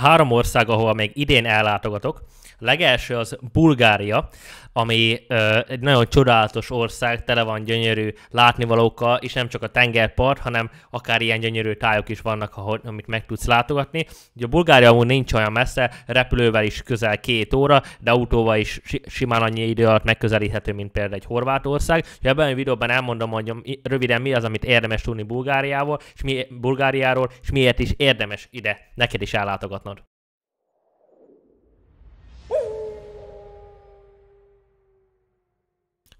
Három ország, ahol még idén ellátogatok. A legelső az Bulgária, ami ö, egy nagyon csodálatos ország, tele van gyönyörű látnivalókkal, és nem csak a tengerpart, hanem akár ilyen gyönyörű tájok is vannak, ahol, amit meg tudsz látogatni. Ugye a Bulgária amúgy nincs olyan messze, repülővel is közel két óra, de autóval is simán annyi idő alatt megközelíthető, mint például egy Horvátország. Ugye ebben a videóban elmondom, hogy röviden mi az, amit érdemes tudni Bulgáriával, és mi, Bulgáriáról, és miért is érdemes ide neked is ellátogatnod.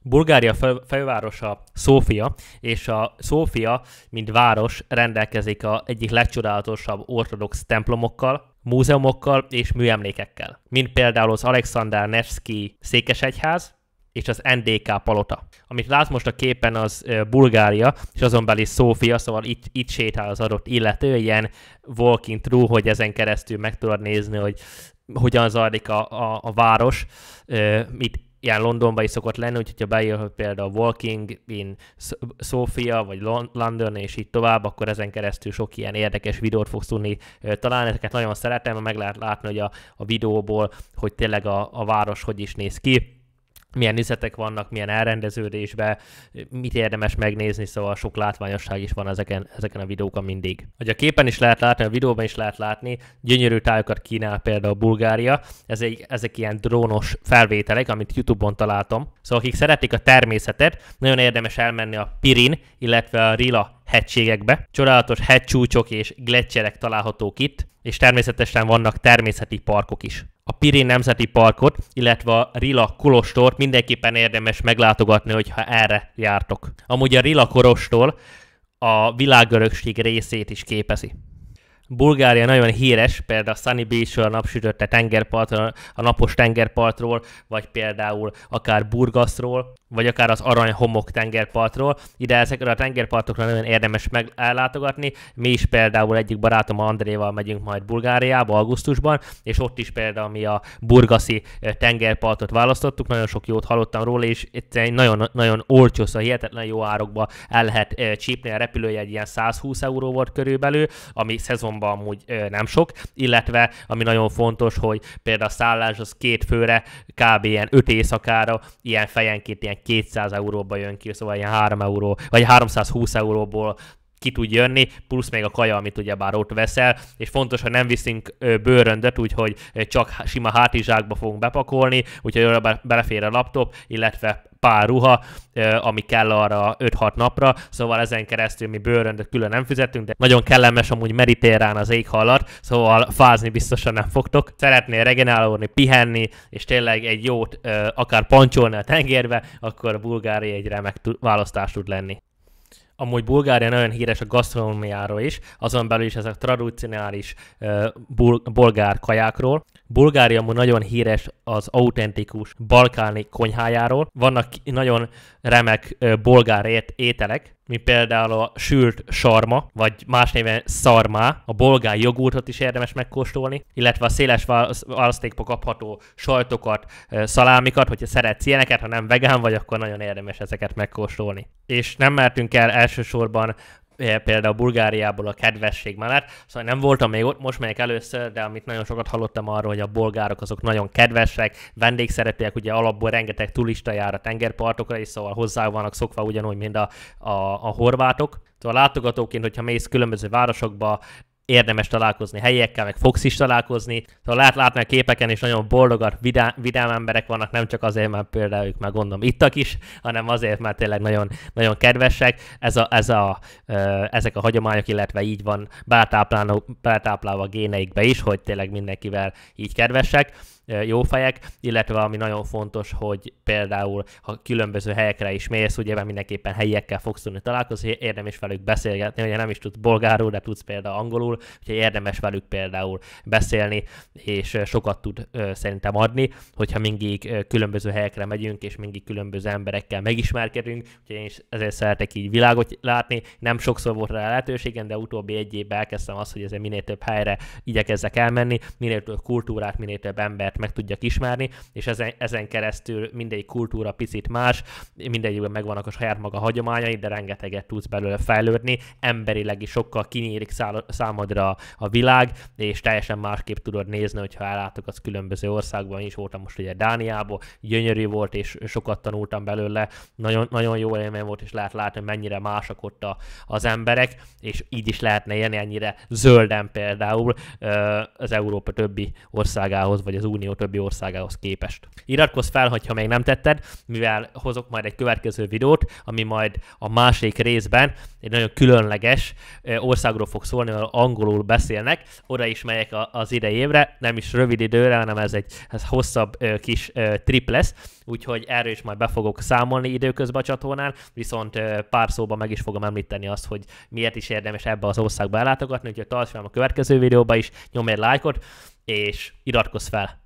Bulgária fővárosa Szófia, és a Szófia, mint város rendelkezik a egyik legcsodálatosabb ortodox templomokkal, múzeumokkal és műemlékekkel, mint például az Alexander Nevsky székesegyház, és az NDK palota. Amit látsz most a képen, az Bulgária, és azon belül Szófia, szóval itt, itt sétál az adott illető, ilyen walking through, hogy ezen keresztül meg tudod nézni, hogy hogyan zajlik a, a, a város, mit ilyen Londonban is szokott lenni, úgyhogy ha beírhat például Walking in Sofia, vagy London, és így tovább, akkor ezen keresztül sok ilyen érdekes videót fogsz tudni találni. Ezeket nagyon szeretem, meg lehet látni hogy a, a videóból, hogy tényleg a, a város hogy is néz ki milyen üzletek vannak, milyen elrendeződésben, mit érdemes megnézni, szóval sok látványosság is van ezeken, ezeken a videókon mindig. Hogy a képen is lehet látni, a videóban is lehet látni, gyönyörű tájokat kínál például Bulgária, ezek, ezek ilyen drónos felvételek, amit YouTube-on találtam. Szóval akik szeretik a természetet, nagyon érdemes elmenni a Pirin, illetve a Rila hegységekbe. Csodálatos hegycsúcsok és gletszerek találhatók itt, és természetesen vannak természeti parkok is a Pirin Nemzeti Parkot, illetve a Rila Kolostort mindenképpen érdemes meglátogatni, hogyha erre jártok. Amúgy a Rila Kolostor a világörökség részét is képezi. Bulgária nagyon híres, például a Sunny beach a napsütötte tengerpartról, a napos tengerpartról, vagy például akár Burgaszról, vagy akár az Arany homok tengerpartról. Ide ezekre a tengerpartokra nagyon érdemes meg ellátogatni. Mi is például egyik barátom Andréval megyünk majd Bulgáriába augusztusban, és ott is például mi a burgaszi tengerpartot választottuk, nagyon sok jót hallottam róla, és itt egy nagyon, nagyon olcsó, szóval hihetetlen jó árokba el lehet csípni, a repülőjegy ilyen 120 euró volt körülbelül, ami szezonban amúgy nem sok, illetve ami nagyon fontos, hogy például a szállás az két főre, kb. ilyen 5 éjszakára, ilyen fejenként ilyen 200 euróba jön ki, szóval ilyen 3 euró, vagy 320 euróból ki tud jönni, plusz még a kaja, amit ugyebár ott veszel, és fontos, hogy nem viszünk bőröndöt, úgyhogy csak sima hátizsákba fogunk bepakolni, úgyhogy belefér a laptop, illetve pár ruha, ami kell arra 5-6 napra, szóval ezen keresztül mi bőröndöt külön nem fizetünk, de nagyon kellemes amúgy meditérán az éghalat, szóval fázni biztosan nem fogtok. Szeretnél regenerálódni, pihenni, és tényleg egy jót akár pancsolni a tengerbe, akkor Bulgária egy remek választás tud lenni. Amúgy Bulgária nagyon híres a gasztronómiáról is, azon belül is ezek tradicionális uh, bul- bolgár kajákról. Bulgária amúgy nagyon híres az autentikus balkáni konyhájáról. Vannak nagyon remek uh, bolgár ét- ételek, mint például a sült sarma, vagy más néven szarmá, a bolgár jogurtot is érdemes megkóstolni, illetve a széles választékba kapható sajtokat, szalámikat, hogyha szeretsz ilyeneket, ha nem vegán vagy, akkor nagyon érdemes ezeket megkóstolni. És nem mertünk el elsősorban például Bulgáriából a kedvesség mellett. Szóval nem voltam még ott, most megyek először, de amit nagyon sokat hallottam arról, hogy a bolgárok azok nagyon kedvesek, vendégszeretőek, ugye alapból rengeteg turista jár a tengerpartokra, és szóval hozzá vannak szokva ugyanúgy, mint a, a, a horvátok. Szóval látogatóként, hogyha mész különböző városokba, érdemes találkozni helyiekkel, meg fogsz is találkozni. Szóval lehet látni a képeken, és nagyon boldogat, vidám, vidám emberek vannak, nem csak azért, mert például ők már gondolom ittak is, hanem azért, mert tényleg nagyon, nagyon kedvesek. Ez a, ez a, ezek a hagyományok, illetve így van beletáplálva a géneikbe is, hogy tényleg mindenkivel így kedvesek jó fejek, illetve ami nagyon fontos, hogy például, ha különböző helyekre is mész, ugye mindenképpen helyiekkel fogsz tudni találkozni, érdemes velük beszélgetni, ugye nem is tudsz bolgárul, de tudsz például angolul, úgyhogy érdemes velük például beszélni, és sokat tud szerintem adni, hogyha mindig különböző helyekre megyünk, és mindig különböző emberekkel megismerkedünk, úgyhogy én is ezért szeretek így világot látni, nem sokszor volt rá lehetőségem, de utóbbi egy évben elkezdtem azt, hogy ezért minél több helyre igyekezzek elmenni, minél több kultúrát, minél több embert meg tudjak ismerni, és ezen, ezen keresztül mindegyik kultúra picit más, mindegyikben megvannak a saját maga hagyományai, de rengeteget tudsz belőle fejlődni, emberileg is sokkal kinyílik számodra a világ, és teljesen másképp tudod nézni, hogyha ellátogatsz különböző országban is, voltam most ugye Dániában, gyönyörű volt, és sokat tanultam belőle, nagyon, nagyon jó élmény volt, és lehet látni, hogy mennyire mások ott a, az emberek, és így is lehetne élni ennyire zölden például az Európa többi országához, vagy az Unió többi országához képest. Iratkozz fel, hogyha még nem tetted, mivel hozok majd egy következő videót, ami majd a másik részben egy nagyon különleges országról fog szólni, ahol angolul beszélnek, oda is megyek az idei évre, nem is rövid időre, hanem ez egy ez hosszabb kis trip lesz, úgyhogy erről is majd be fogok számolni időközben a csatornán, viszont pár szóban meg is fogom említeni azt, hogy miért is érdemes ebbe az országba ellátogatni, úgyhogy fel a következő videóba is, nyomj egy lájkot, és iratkozz fel!